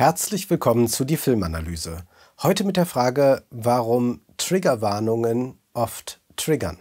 Herzlich willkommen zu die Filmanalyse. Heute mit der Frage, warum Triggerwarnungen oft triggern.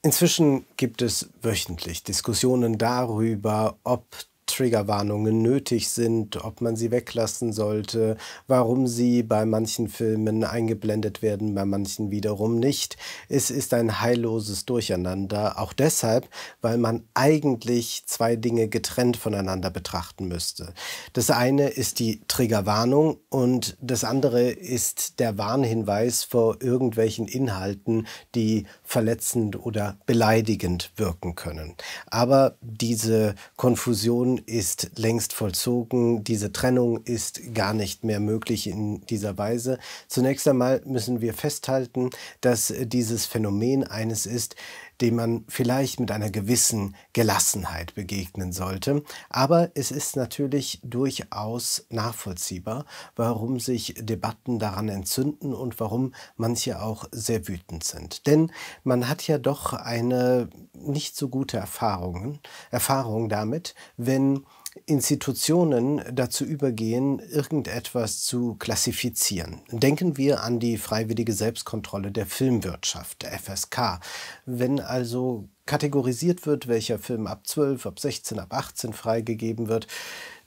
Inzwischen gibt es wöchentlich Diskussionen darüber, ob Triggerwarnungen nötig sind, ob man sie weglassen sollte, warum sie bei manchen Filmen eingeblendet werden, bei manchen wiederum nicht. Es ist ein heilloses Durcheinander, auch deshalb, weil man eigentlich zwei Dinge getrennt voneinander betrachten müsste. Das eine ist die Triggerwarnung und das andere ist der Warnhinweis vor irgendwelchen Inhalten, die verletzend oder beleidigend wirken können. Aber diese Konfusion ist längst vollzogen. Diese Trennung ist gar nicht mehr möglich in dieser Weise. Zunächst einmal müssen wir festhalten, dass dieses Phänomen eines ist, dem man vielleicht mit einer gewissen Gelassenheit begegnen sollte. Aber es ist natürlich durchaus nachvollziehbar, warum sich Debatten daran entzünden und warum manche auch sehr wütend sind. Denn man hat ja doch eine nicht so gute Erfahrung, Erfahrung damit, wenn Institutionen dazu übergehen, irgendetwas zu klassifizieren. Denken wir an die freiwillige Selbstkontrolle der Filmwirtschaft, der FSK. Wenn also kategorisiert wird, welcher Film ab 12, ab 16, ab 18 freigegeben wird,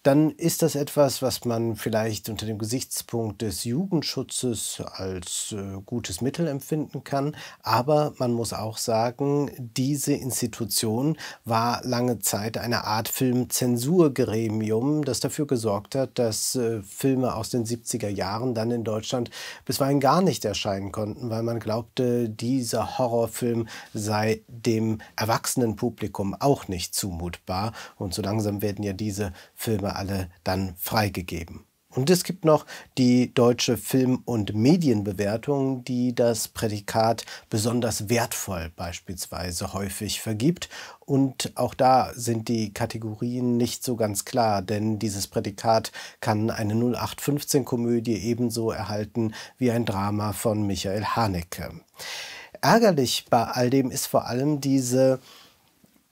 dann ist das etwas, was man vielleicht unter dem Gesichtspunkt des Jugendschutzes als äh, gutes Mittel empfinden kann. Aber man muss auch sagen, diese Institution war lange Zeit eine Art Filmzensurgremium, das dafür gesorgt hat, dass äh, Filme aus den 70er Jahren dann in Deutschland bisweilen gar nicht erscheinen konnten, weil man glaubte, dieser Horrorfilm sei dem erwachsenen Publikum auch nicht zumutbar. Und so langsam werden ja diese Filme alle dann freigegeben. Und es gibt noch die deutsche Film- und Medienbewertung, die das Prädikat besonders wertvoll beispielsweise häufig vergibt. Und auch da sind die Kategorien nicht so ganz klar, denn dieses Prädikat kann eine 0815-Komödie ebenso erhalten wie ein Drama von Michael Haneke. Ärgerlich bei all dem ist vor allem diese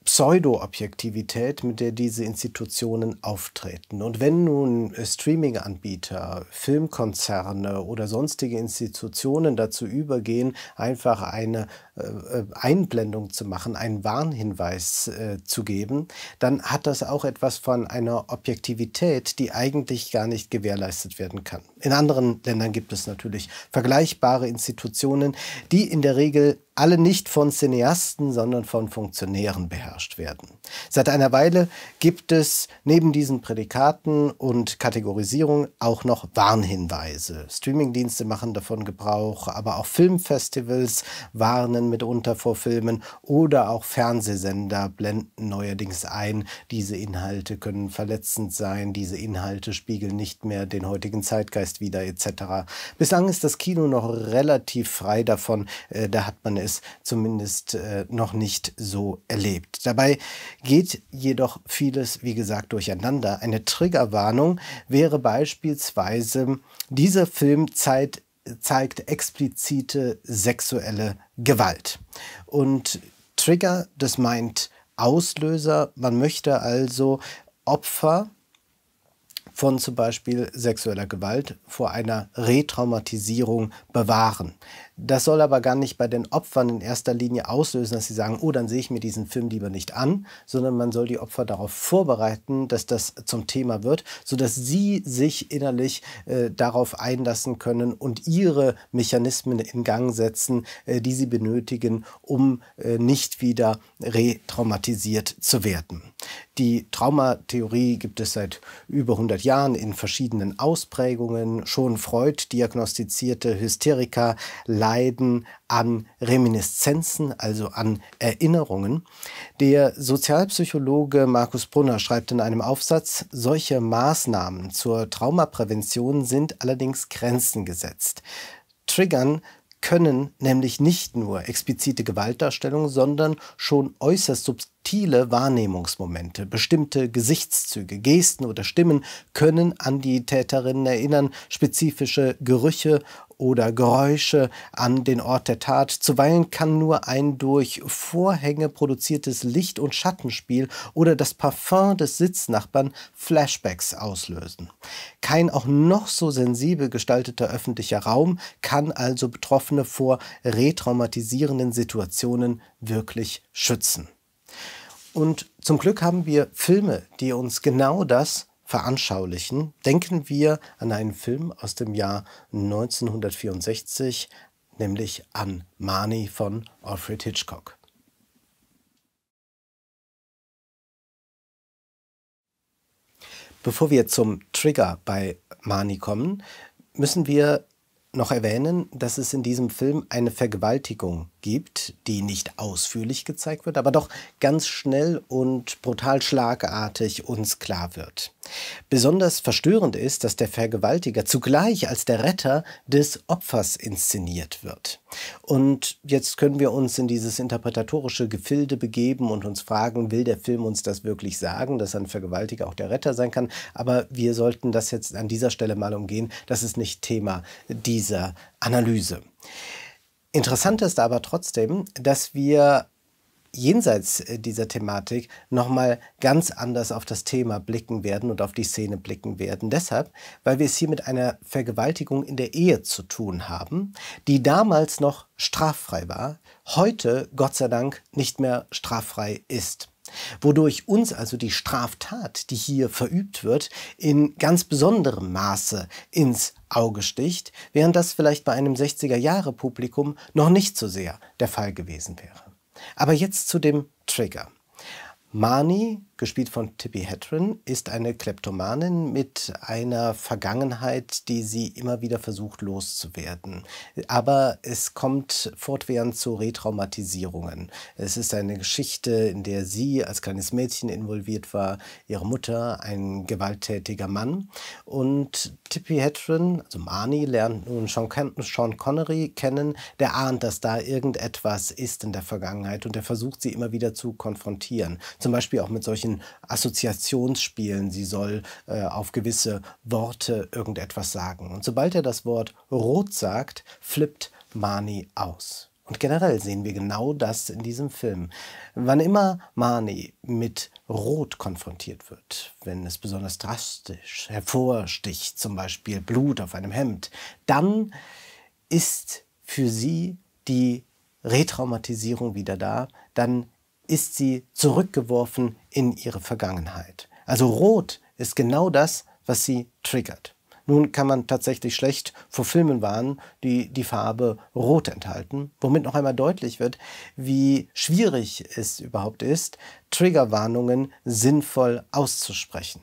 Pseudo-Objektivität, mit der diese Institutionen auftreten. Und wenn nun Streaming-Anbieter, Filmkonzerne oder sonstige Institutionen dazu übergehen, einfach eine äh, Einblendung zu machen, einen Warnhinweis äh, zu geben, dann hat das auch etwas von einer Objektivität, die eigentlich gar nicht gewährleistet werden kann. In anderen Ländern gibt es natürlich vergleichbare Institutionen, die in der Regel alle nicht von Cineasten, sondern von Funktionären beherrscht werden. Seit einer Weile gibt es neben diesen Prädikaten und Kategorisierung auch noch Warnhinweise. Streamingdienste machen davon Gebrauch, aber auch Filmfestivals warnen mitunter vor Filmen oder auch Fernsehsender blenden neuerdings ein, diese Inhalte können verletzend sein, diese Inhalte spiegeln nicht mehr den heutigen Zeitgeist wider etc. Bislang ist das Kino noch relativ frei davon, äh, da hat man es zumindest äh, noch nicht so erlebt. Dabei geht jedoch vieles, wie gesagt, durcheinander. Eine Triggerwarnung wäre beispielsweise, dieser Film zeigt, zeigt explizite sexuelle Gewalt. Und Trigger, das meint Auslöser. Man möchte also Opfer von zum Beispiel sexueller Gewalt vor einer Retraumatisierung bewahren. Das soll aber gar nicht bei den Opfern in erster Linie auslösen, dass sie sagen, oh, dann sehe ich mir diesen Film lieber nicht an, sondern man soll die Opfer darauf vorbereiten, dass das zum Thema wird, sodass sie sich innerlich äh, darauf einlassen können und ihre Mechanismen in Gang setzen, äh, die sie benötigen, um äh, nicht wieder retraumatisiert zu werden. Die Traumatheorie gibt es seit über 100 Jahren in verschiedenen Ausprägungen. Schon Freud diagnostizierte Hysteriker leiden an Reminiszenzen, also an Erinnerungen. Der Sozialpsychologe Markus Brunner schreibt in einem Aufsatz, solche Maßnahmen zur Traumaprävention sind allerdings Grenzen gesetzt. Triggern können nämlich nicht nur explizite Gewaltdarstellungen, sondern schon äußerst subtile Wahrnehmungsmomente. Bestimmte Gesichtszüge, Gesten oder Stimmen können an die Täterinnen erinnern, spezifische Gerüche oder Geräusche an den Ort der Tat. Zuweilen kann nur ein durch Vorhänge produziertes Licht- und Schattenspiel oder das Parfum des Sitznachbarn Flashbacks auslösen. Kein auch noch so sensibel gestalteter öffentlicher Raum kann also Betroffene vor retraumatisierenden Situationen wirklich schützen. Und zum Glück haben wir Filme, die uns genau das veranschaulichen, denken wir an einen Film aus dem Jahr 1964, nämlich an Marnie von Alfred Hitchcock. Bevor wir zum Trigger bei Marnie kommen, müssen wir noch erwähnen, dass es in diesem Film eine Vergewaltigung gibt, die nicht ausführlich gezeigt wird, aber doch ganz schnell und brutal schlagartig uns klar wird. Besonders verstörend ist, dass der Vergewaltiger zugleich als der Retter des Opfers inszeniert wird. Und jetzt können wir uns in dieses interpretatorische Gefilde begeben und uns fragen, will der Film uns das wirklich sagen, dass ein Vergewaltiger auch der Retter sein kann? Aber wir sollten das jetzt an dieser Stelle mal umgehen. Das ist nicht Thema dieser Analyse. Interessant ist aber trotzdem, dass wir jenseits äh, dieser Thematik nochmal ganz anders auf das Thema blicken werden und auf die Szene blicken werden. Deshalb, weil wir es hier mit einer Vergewaltigung in der Ehe zu tun haben, die damals noch straffrei war, heute Gott sei Dank nicht mehr straffrei ist wodurch uns also die Straftat, die hier verübt wird, in ganz besonderem Maße ins Auge sticht, während das vielleicht bei einem 60er-Jahre-Publikum noch nicht so sehr der Fall gewesen wäre. Aber jetzt zu dem Trigger. Marnie gespielt von Tippi Hedren, ist eine Kleptomanin mit einer Vergangenheit, die sie immer wieder versucht loszuwerden. Aber es kommt fortwährend zu Retraumatisierungen. Es ist eine Geschichte, in der sie als kleines Mädchen involviert war, ihre Mutter ein gewalttätiger Mann. Und Tippi Hedren, also Marnie, lernt nun Sean Connery kennen, der ahnt, dass da irgendetwas ist in der Vergangenheit und er versucht sie immer wieder zu konfrontieren. Zum Beispiel auch mit solchen solchen Assoziationsspielen. Sie soll äh, auf gewisse Worte irgendetwas sagen. Und sobald er das Wort rot sagt, flippt Marnie aus. Und generell sehen wir genau das in diesem Film. Wann immer Marnie mit Rot konfrontiert wird, wenn es besonders drastisch hervorsticht, zum Beispiel Blut auf einem Hemd, dann ist für sie die Retraumatisierung wieder da, dann ist sie zurückgeworfen in ihre Vergangenheit. Also rot ist genau das, was sie triggert. Nun kann man tatsächlich schlecht vor Filmen warnen, die die Farbe Rot enthalten, womit noch einmal deutlich wird, wie schwierig es überhaupt ist, Triggerwarnungen sinnvoll auszusprechen.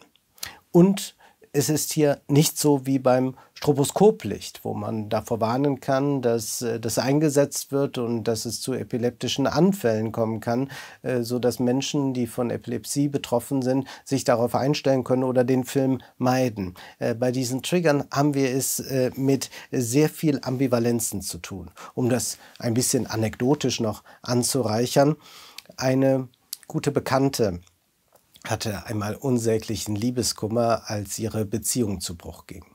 Und es ist hier nicht so wie beim Stroboskoplicht, wo man davor warnen kann, dass äh, das eingesetzt wird und dass es zu epileptischen Anfällen kommen kann, äh, so dass Menschen, die von Epilepsie betroffen sind, sich darauf einstellen können oder den Film meiden. Äh, bei diesen Triggern haben wir es mit sehr viel Ambivalenzen zu tun. Um das ein bisschen anekdotisch noch anzureichern, eine gute Bekannte hatte einmal unsäglichen Liebeskummer, als ihre Beziehung zu Bruch ging.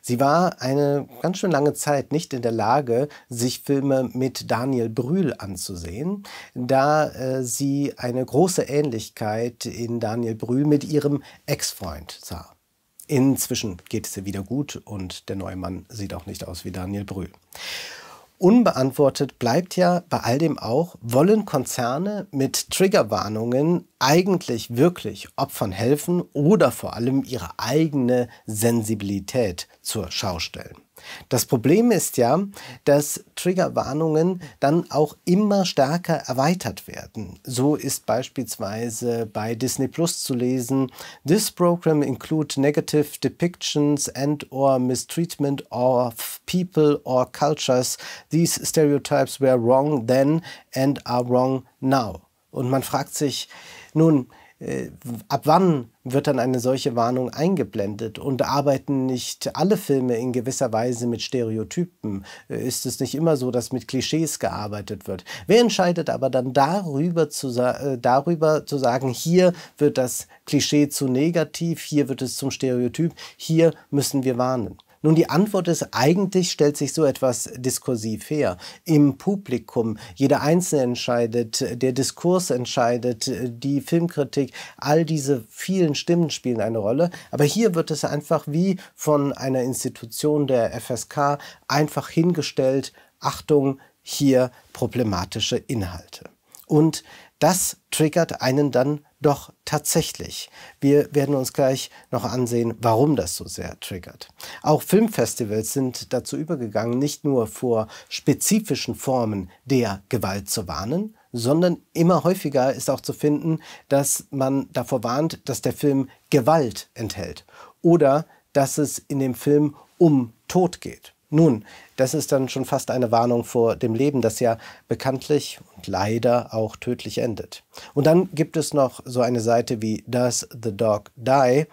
Sie war eine ganz schön lange Zeit nicht in der Lage, sich Filme mit Daniel Brühl anzusehen, da äh, sie eine große Ähnlichkeit in Daniel Brühl mit ihrem Ex-Freund sah. Inzwischen geht es ihr wieder gut und der neue Mann sieht auch nicht aus wie Daniel Brühl. Unbeantwortet bleibt ja bei all dem auch, wollen Konzerne mit Triggerwarnungen eigentlich wirklich Opfern helfen oder vor allem ihre eigene Sensibilität zur Schau stellen? Das Problem ist ja, dass Triggerwarnungen dann auch immer stärker erweitert werden. So ist beispielsweise bei Disney Plus zu lesen, This program include negative depictions and or mistreatment of people or cultures. These stereotypes were wrong then and are wrong now. Und man fragt sich, nun, ab wann wird dann eine solche Warnung eingeblendet und arbeiten nicht alle Filme in gewisser Weise mit Stereotypen? Äh, ist es nicht immer so, dass mit Klischees gearbeitet wird? Wer entscheidet aber dann darüber zu, äh, darüber zu sagen, hier wird das Klischee zu negativ, hier wird es zum Stereotyp, hier müssen wir warnen? Nun, die Antwort ist, eigentlich stellt sich so etwas diskursiv her. Im Publikum, jeder Einzelne entscheidet, der Diskurs entscheidet, die Filmkritik, all diese vielen Stimmen spielen eine Rolle. Aber hier wird es einfach wie von einer Institution der FSK einfach hingestellt, Achtung, hier problematische Inhalte. Und das triggert einen dann doch tatsächlich. Wir werden uns gleich noch ansehen, warum das so sehr triggert. Auch Filmfestivals sind dazu übergegangen, nicht nur vor spezifischen Formen der Gewalt zu warnen, sondern immer häufiger ist auch zu finden, dass man davor warnt, dass der Film Gewalt enthält oder dass es in dem Film um Tod geht. Nun, das ist dann schon fast eine Warnung vor dem Leben, das ja bekanntlich und leider auch tödlich endet. Und dann gibt es noch so eine Seite wie Does the Dog Die?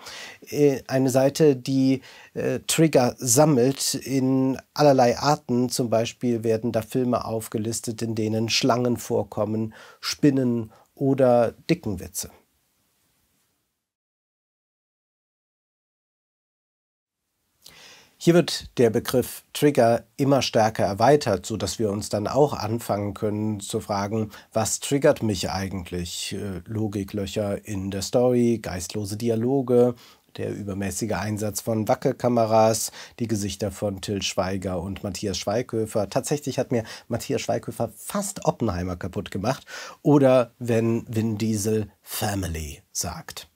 Äh, eine Seite, die äh, Trigger sammelt in allerlei Arten. Zum Beispiel werden da Filme aufgelistet, in denen Schlangen vorkommen, Spinnen oder Dickenwitze. Hier wird der Begriff Trigger immer stärker erweitert, so dass wir uns dann auch anfangen können zu fragen, was triggert mich eigentlich? Äh, Logiklöcher in der Story, geistlose Dialoge, der übermäßige Einsatz von Wackelkameras, die Gesichter von Till Schweiger und Matthias Schweighöfer. Tatsächlich hat mir Matthias Schweighöfer fast Oppenheimer kaputt gemacht. Oder wenn Vin Diesel Family sagt.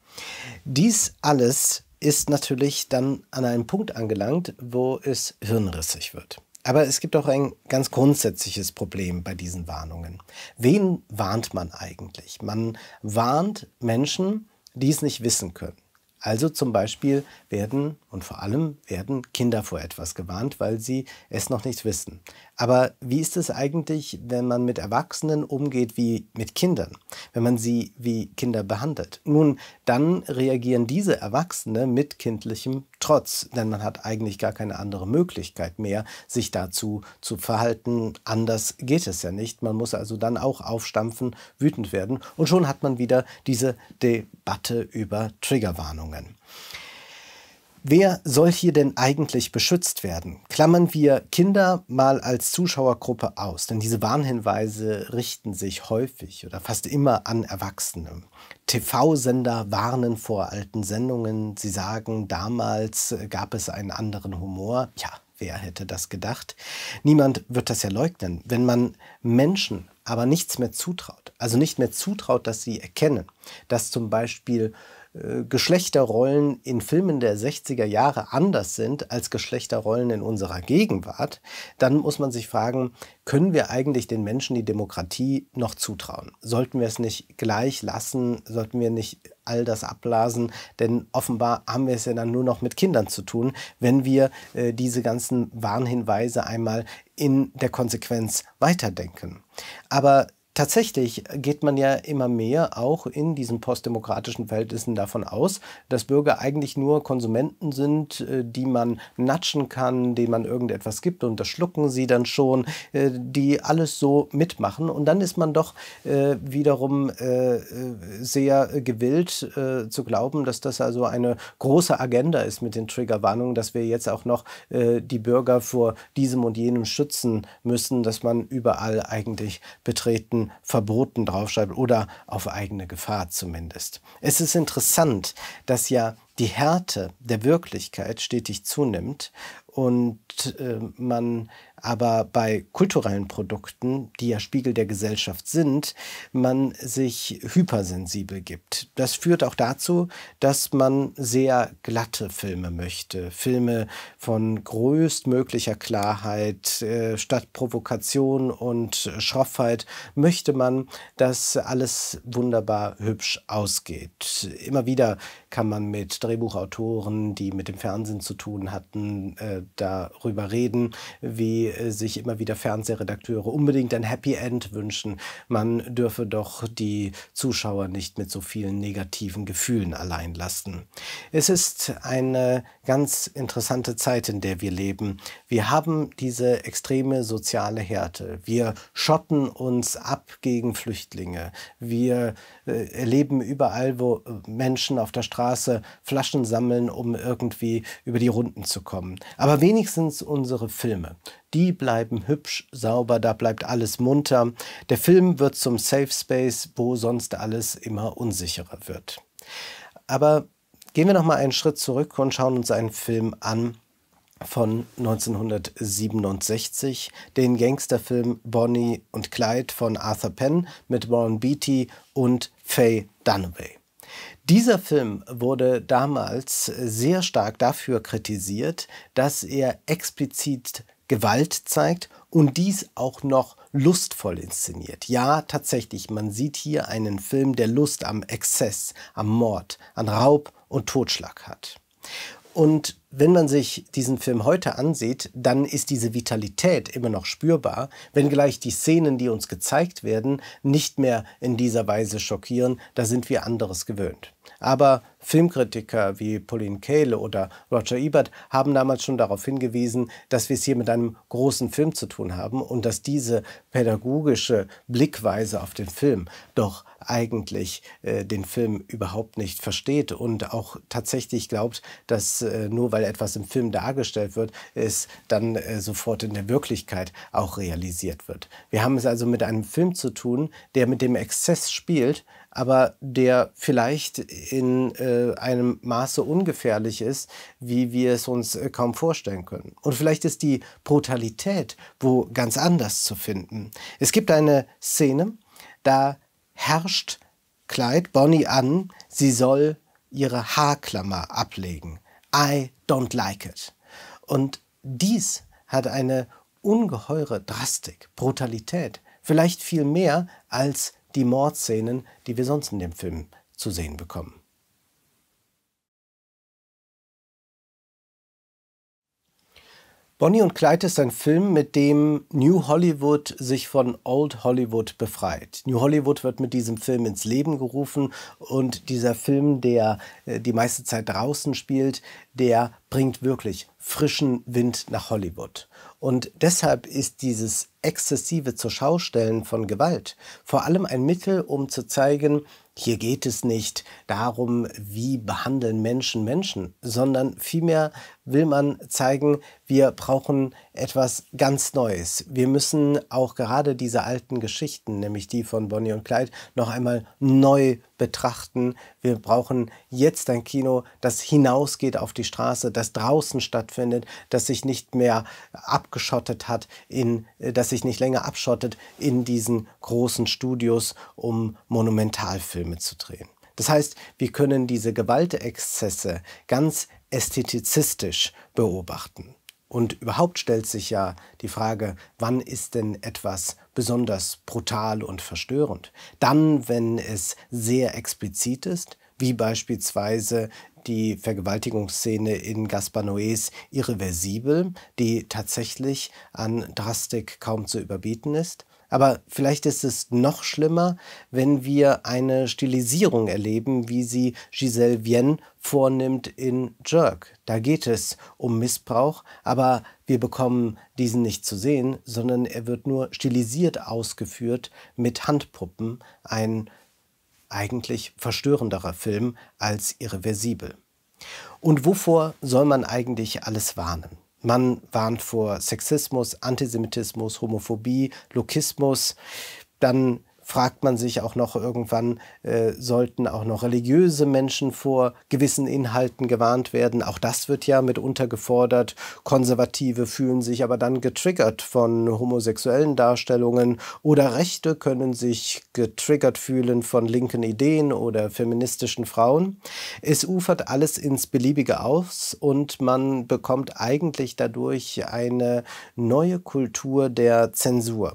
Dies alles ist natürlich dann an einem Punkt angelangt, wo es hirnrissig wird. Aber es gibt auch ein ganz grundsätzliches Problem bei diesen Warnungen. Wen warnt man eigentlich? Man warnt Menschen, die es nicht wissen können. Also zum Beispiel werden und vor allem werden Kinder vor etwas gewarnt, weil sie es noch nicht wissen. Aber wie ist es eigentlich, wenn man mit Erwachsenen umgeht wie mit Kindern, wenn man sie wie Kinder behandelt? Nun, dann reagieren diese Erwachsene mit kindlichem Trotz, denn man hat eigentlich gar keine andere Möglichkeit mehr, sich dazu zu verhalten. Anders geht es ja nicht. Man muss also dann auch aufstampfen, wütend werden und schon hat man wieder diese Debatte über Triggerwarnungen. Wer soll hier denn eigentlich beschützt werden? Klammern wir Kinder mal als Zuschauergruppe aus, denn diese Warnhinweise richten sich häufig oder fast immer an Erwachsene. TV-Sender warnen vor alten Sendungen. Sie sagen, damals gab es einen anderen Humor. Ja, wer hätte das gedacht? Niemand wird das ja leugnen. Wenn man Menschen aber nichts mehr zutraut, also nicht mehr zutraut, dass sie erkennen, dass zum Beispiel äh, Geschlechterrollen in Filmen der 60er Jahre anders sind als Geschlechterrollen in unserer Gegenwart, dann muss man sich fragen, können wir eigentlich den Menschen die Demokratie noch zutrauen? Sollten wir es nicht gleich lassen? Sollten wir nicht all das abblasen? Denn offenbar haben wir es ja dann nur noch mit Kindern zu tun, wenn wir äh, diese ganzen Warnhinweise einmal in der Konsequenz weiterdenken. Aber Tatsächlich geht man ja immer mehr auch in diesen postdemokratischen Verhältnissen davon aus, dass Bürger eigentlich nur Konsumenten sind, äh, die man natschen kann, denen man irgendetwas gibt und das schlucken sie dann schon, äh, die alles so mitmachen. Und dann ist man doch äh, wiederum sehr gewillt zu glauben, dass das also eine große Agenda ist mit den Triggerwarnungen, dass wir jetzt auch noch die Bürger vor diesem und jenem schützen müssen, dass man überall eigentlich betreten verboten draufschreibt oder auf eigene Gefahr zumindest. Es ist interessant, dass ja die Härte der Wirklichkeit stetig zunimmt und äh, man aber bei kulturellen Produkten, die ja Spiegel der Gesellschaft sind, man sich hypersensibel gibt. Das führt auch dazu, dass man sehr glatte Filme möchte. Filme von größtmöglicher Klarheit, äh, statt Provokation und Schroffheit möchte man, dass alles wunderbar hübsch ausgeht. Immer wieder kann man mit Drehbuchautoren, die mit dem Fernsehen zu tun hatten, äh, darüber darüber reden, wie äh, sich immer wieder Fernsehredakteure unbedingt ein Happy End wünschen. Man dürfe doch die Zuschauer nicht mit so vielen negativen Gefühlen allein lassen. Es ist eine ganz interessante Zeit, in der wir leben. Wir haben diese extreme soziale Härte. Wir schotten uns ab gegen Flüchtlinge. Wir äh, erleben überall, wo äh, Menschen auf der Straße Flaschen sammeln, um irgendwie über die Runden zu kommen. Aber wenigstens unsere Filme, die bleiben hübsch, sauber, da bleibt alles munter. Der Film wird zum Safe Space, wo sonst alles immer unsicherer wird. Aber gehen wir noch mal einen Schritt zurück und schauen uns einen Film an, von 1967, den Gangsterfilm Bonnie und Clyde von Arthur Penn mit Warren Beatty und Faye Dunaway. Dieser Film wurde damals sehr stark dafür kritisiert, dass er explizit Gewalt zeigt und dies auch noch lustvoll inszeniert. Ja, tatsächlich, man sieht hier einen Film, der Lust am Exzess, am Mord, an Raub und Totschlag hat. Und wenn man sich diesen Film heute ansieht, dann ist diese Vitalität immer noch spürbar, wenngleich die Szenen, die uns gezeigt werden, nicht mehr in dieser Weise schockieren, da sind wir anderes gewöhnt. Aber Filmkritiker wie Pauline Kael oder Roger Ebert haben damals schon darauf hingewiesen, dass wir es hier mit einem großen Film zu tun haben und dass diese pädagogische Blickweise auf den Film doch eigentlich äh, den Film überhaupt nicht versteht und auch tatsächlich glaubt, dass äh, nur weil etwas im Film dargestellt wird, es dann äh, sofort in der Wirklichkeit auch realisiert wird. Wir haben es also mit einem Film zu tun, der mit dem Exzess spielt, aber der vielleicht in äh, einem Maße ungefährlich ist, wie wir es uns äh, kaum vorstellen können. Und vielleicht ist die Brutalität wo ganz anders zu finden. Es gibt eine Szene, da herrscht Clyde Bonnie an, sie soll ihre Haarklammer ablegen. I don't like it. Und dies hat eine ungeheure Drastik, Brutalität, vielleicht viel mehr als die Mordszenen, die wir sonst in dem Film zu sehen bekommen. Bonnie und Clyde ist ein Film, mit dem New Hollywood sich von Old Hollywood befreit. New Hollywood wird mit diesem Film ins Leben gerufen und dieser Film, der äh, die meiste Zeit draußen spielt, der bringt wirklich frischen Wind nach Hollywood. Und deshalb ist dieses exzessive Zurschaustellen von Gewalt vor allem ein Mittel, um zu zeigen, hier geht es nicht darum, wie behandeln Menschen Menschen, sondern vielmehr will man zeigen, wir brauchen etwas ganz Neues. Wir müssen auch gerade diese alten Geschichten, nämlich die von Bonnie und Clyde, noch einmal neu betrachten. Wir brauchen jetzt ein Kino, das hinausgeht auf die Straße, das draußen stattfindet, das sich nicht mehr abgeschottet hat, in, das sich nicht länger abschottet in diesen großen Studios, um Monumentalfilme zu drehen. Das heißt, wir können diese Gewaltexzesse ganz ästhetizistisch beobachten. Und überhaupt stellt sich ja die Frage, wann ist denn etwas besonders brutal und verstörend? Dann, wenn es sehr explizit ist, wie beispielsweise die Vergewaltigungsszene in Gaspar Noés Irreversibel, die tatsächlich an Drastik kaum zu überbieten ist. Aber vielleicht ist es noch schlimmer, wenn wir eine Stilisierung erleben, wie sie Giselle Vienne vornimmt in Jerk. Da geht es um Missbrauch, aber wir bekommen diesen nicht zu sehen, sondern er wird nur stilisiert ausgeführt mit Handpuppen. Ein eigentlich verstörenderer Film als irreversibel. Und wovor soll man eigentlich alles warnen? Man warnt vor Sexismus, Antisemitismus, Homophobie, Lokismus. Dann fragt man sich auch noch irgendwann, äh, sollten auch noch religiöse Menschen vor gewissen Inhalten gewarnt werden. Auch das wird ja mitunter gefordert. Konservative fühlen sich aber dann getriggert von homosexuellen Darstellungen oder Rechte können sich getriggert fühlen von linken Ideen oder feministischen Frauen. Es ufert alles ins Beliebige aus und man bekommt eigentlich dadurch eine neue Kultur der Zensur.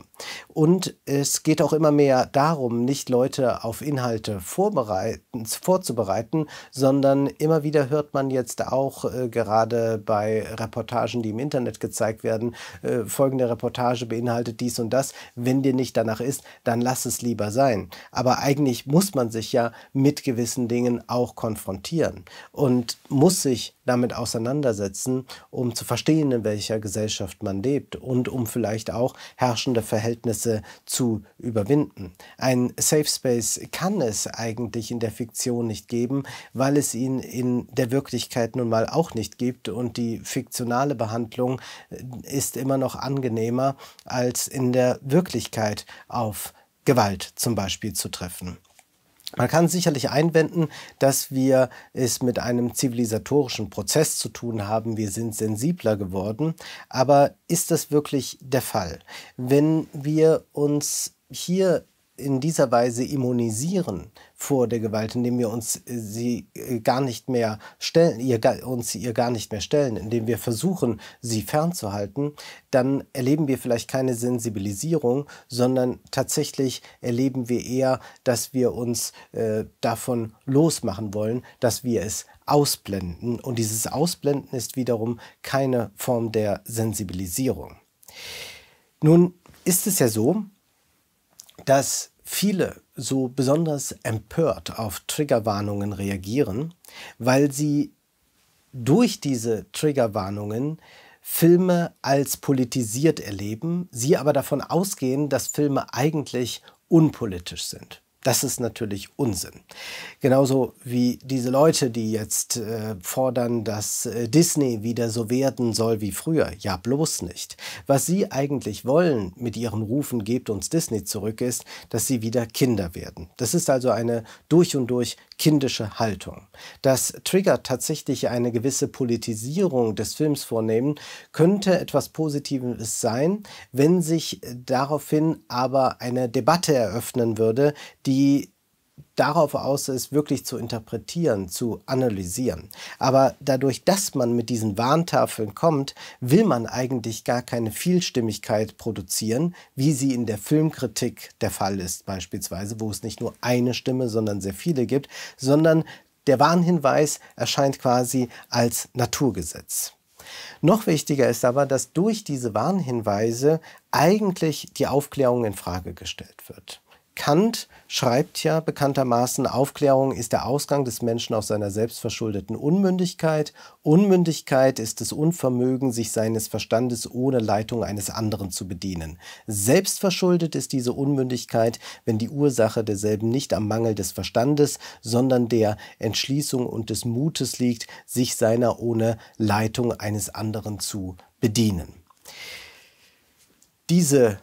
Und es geht auch immer mehr darum, nicht Leute auf Inhalte vorbereiten, vorzubereiten, sondern immer wieder hört man jetzt auch äh, gerade bei Reportagen, die im Internet gezeigt werden, äh, folgende Reportage beinhaltet dies und das. Wenn dir nicht danach ist, dann lass es lieber sein. Aber eigentlich muss man sich ja mit gewissen Dingen auch konfrontieren und muss sich damit auseinandersetzen, um zu verstehen, in welcher Gesellschaft man lebt und um vielleicht auch herrschende Verhältnisse zu überwinden. Ein Safe Space kann es eigentlich in der Fiktion nicht geben, weil es ihn in der Wirklichkeit nun mal auch nicht gibt und die fiktionale Behandlung äh, ist immer noch angenehmer, als in der Wirklichkeit auf Gewalt zum Beispiel zu treffen. Man kann sicherlich einwenden, dass wir es mit einem zivilisatorischen Prozess zu tun haben. Wir sind sensibler geworden. Aber ist das wirklich der Fall? Wenn wir uns hier in dieser Weise immunisieren vor der Gewalt, indem wir uns äh, sie äh, gar nicht mehr stellen, ihr, uns ihr gar nicht mehr stellen, indem wir versuchen, sie fernzuhalten, dann erleben wir vielleicht keine Sensibilisierung, sondern tatsächlich erleben wir eher, dass wir uns äh, davon losmachen wollen, dass wir es ausblenden. Und dieses Ausblenden ist wiederum keine Form der Sensibilisierung. Nun ist es ja so, dass viele so besonders empört auf Triggerwarnungen reagieren, weil sie durch diese Triggerwarnungen Filme als politisiert erleben, sie aber davon ausgehen, dass Filme eigentlich unpolitisch sind. Das ist natürlich Unsinn. Genauso wie diese Leute, die jetzt äh, fordern, dass äh, Disney wieder so werden soll wie früher. Ja, bloß nicht. Was sie eigentlich wollen mit ihren Rufen, gebt uns Disney zurück, ist, dass sie wieder Kinder werden. Das ist also eine durch und durch kindische Haltung. Dass Trigger tatsächlich eine gewisse Politisierung des Films vornehmen, könnte etwas Positives sein, wenn sich daraufhin aber eine Debatte eröffnen würde, die darauf aus ist, wirklich zu interpretieren, zu analysieren. Aber dadurch, dass man mit diesen Warntafeln kommt, will man eigentlich gar keine Vielstimmigkeit produzieren, wie sie in der Filmkritik der Fall ist beispielsweise, wo es nicht nur eine Stimme, sondern sehr viele gibt, sondern der Warnhinweis erscheint quasi als Naturgesetz. Noch wichtiger ist aber, dass durch diese Warnhinweise eigentlich die Aufklärung in Frage gestellt wird. Kant schreibt ja bekanntermaßen, Aufklärung ist der Ausgang des Menschen aus seiner selbstverschuldeten Unmündigkeit. Unmündigkeit ist das Unvermögen, sich seines Verstandes ohne Leitung eines anderen zu bedienen. Selbstverschuldet ist diese Unmündigkeit, wenn die Ursache derselben nicht am Mangel des Verstandes, sondern der Entschließung und des Mutes liegt, sich seiner ohne Leitung eines anderen zu bedienen. Diese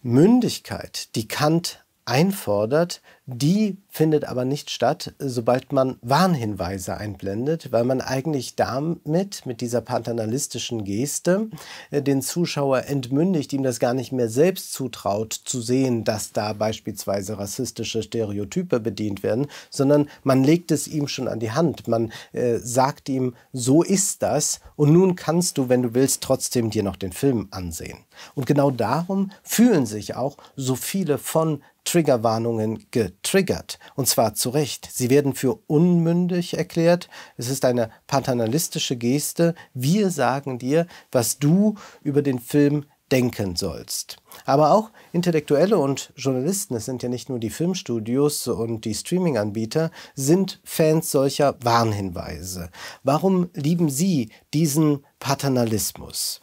Mündigkeit, die Kant einfordert, die findet aber nicht statt, sobald man Warnhinweise einblendet, weil man eigentlich damit, mit dieser paternalistischen Geste, äh, den Zuschauer entmündigt, ihm das gar nicht mehr selbst zutraut, zu sehen, dass da beispielsweise rassistische Stereotype bedient werden, sondern man legt es ihm schon an die Hand. Man äh, sagt ihm, so ist das und nun kannst du, wenn du willst, trotzdem dir noch den Film ansehen. Und genau darum fühlen sich auch so viele von Triggerwarnungen getriggert. Und zwar zu Recht. Sie werden für unmündig erklärt. Es ist eine paternalistische Geste. Wir sagen dir, was du über den Film denken sollst. Aber auch Intellektuelle und Journalisten, es sind ja nicht nur die Filmstudios und die Streaming-Anbieter, sind Fans solcher Warnhinweise. Warum lieben sie diesen Paternalismus?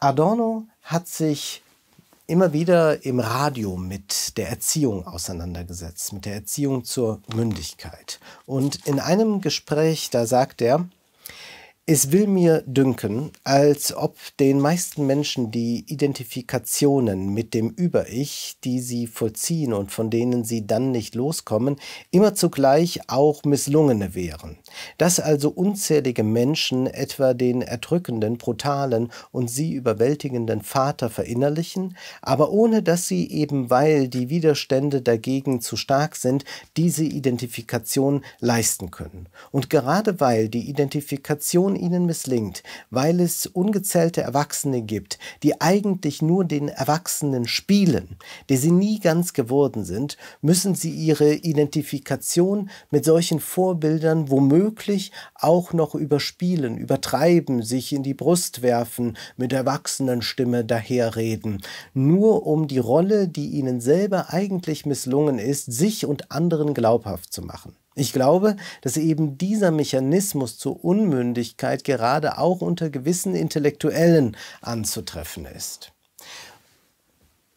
Adorno hat sich immer wieder im Radio mit der Erziehung auseinandergesetzt, mit der Erziehung zur Mündigkeit. Und in einem Gespräch, da sagt er, es will mir dünken, als ob den meisten Menschen die Identifikationen mit dem Über-Ich, die sie vollziehen und von denen sie dann nicht loskommen, immer zugleich auch misslungene wären. Dass also unzählige Menschen etwa den erdrückenden, brutalen und sie überwältigenden Vater verinnerlichen, aber ohne dass sie eben weil die Widerstände dagegen zu stark sind, diese Identifikation leisten können. Und gerade weil die Identifikation Integration ihnen misslingt, weil es ungezählte Erwachsene gibt, die eigentlich nur den Erwachsenen spielen, die sie nie ganz geworden sind, müssen sie ihre Identifikation mit solchen Vorbildern womöglich auch noch überspielen, übertreiben, sich in die Brust werfen, mit Erwachsenenstimme daherreden, nur um die Rolle, die ihnen selber eigentlich misslungen ist, sich und anderen glaubhaft zu machen. Ich glaube, dass eben dieser Mechanismus zur Unmündigkeit gerade auch unter gewissen Intellektuellen anzutreffen ist.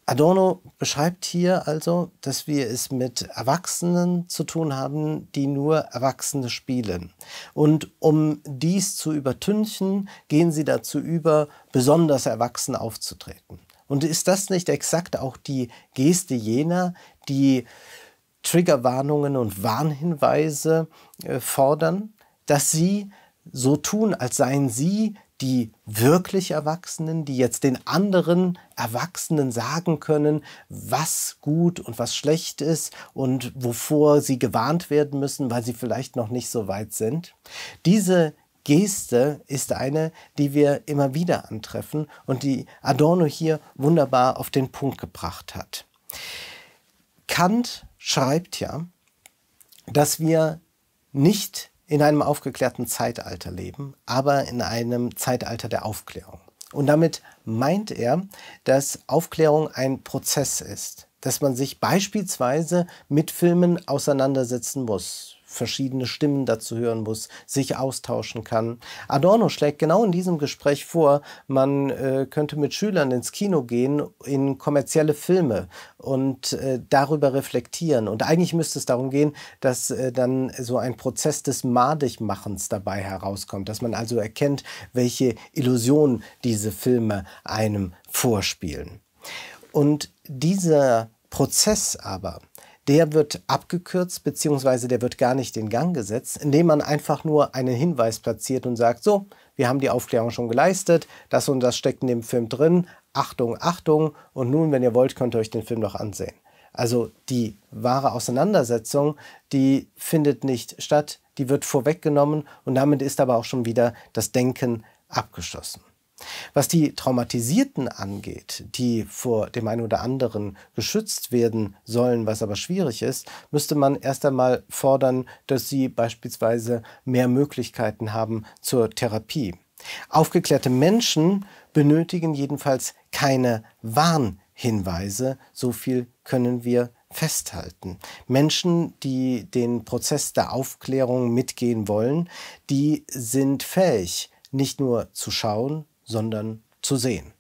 Adorno beschreibt hier also, dass wir es mit Erwachsenen zu tun haben, die nur Erwachsene spielen. Und um dies zu übertünchen, gehen sie dazu über, besonders erwachsen aufzutreten. Und ist das nicht exakt auch die Geste jener, die Triggerwarnungen und Warnhinweise äh, fordern, dass sie so tun, als seien sie die wirklich Erwachsenen, die jetzt den anderen Erwachsenen sagen können, was gut und was schlecht ist und wovor sie gewarnt werden müssen, weil sie vielleicht noch nicht so weit sind. Diese Geste ist eine, die wir immer wieder antreffen und die Adorno hier wunderbar auf den Punkt gebracht hat. Kant schreibt ja, dass wir nicht in einem aufgeklärten Zeitalter leben, aber in einem Zeitalter der Aufklärung. Und damit meint er, dass Aufklärung ein Prozess ist, dass man sich beispielsweise mit Filmen auseinandersetzen muss, verschiedene Stimmen dazu hören muss, sich austauschen kann. Adorno schlägt genau in diesem Gespräch vor, man äh, könnte mit Schülern ins Kino gehen, in kommerzielle Filme und äh, darüber reflektieren. Und eigentlich müsste es darum gehen, dass äh, dann so ein Prozess des Madigmachens dabei herauskommt, dass man also erkennt, welche Illusionen diese Filme einem vorspielen. Und dieser Prozess aber, der wird abgekürzt bzw. der wird gar nicht in Gang gesetzt, indem man einfach nur einen Hinweis platziert und sagt, so, wir haben die Aufklärung schon geleistet, das und das steckt in dem Film drin, Achtung, Achtung und nun, wenn ihr wollt, könnt ihr euch den Film noch ansehen. Also die wahre Auseinandersetzung, die findet nicht statt, die wird vorweggenommen und damit ist aber auch schon wieder das Denken abgeschlossen. Was die Traumatisierten angeht, die vor dem einen oder anderen geschützt werden sollen, was aber schwierig ist, müsste man erst einmal fordern, dass sie beispielsweise mehr Möglichkeiten haben zur Therapie. Aufgeklärte Menschen benötigen jedenfalls keine Warnhinweise, so viel können wir festhalten. Menschen, die den Prozess der Aufklärung mitgehen wollen, die sind fähig, nicht nur zu schauen, sondern zu sehen.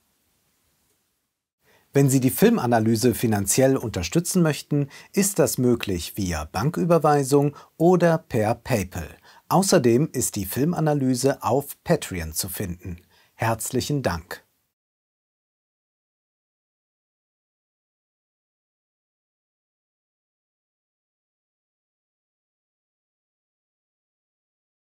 Wenn Sie die Filmanalyse finanziell unterstützen möchten, ist das möglich via Banküberweisung oder per PayPal. Außerdem ist die Filmanalyse auf Patreon zu finden. Herzlichen Dank.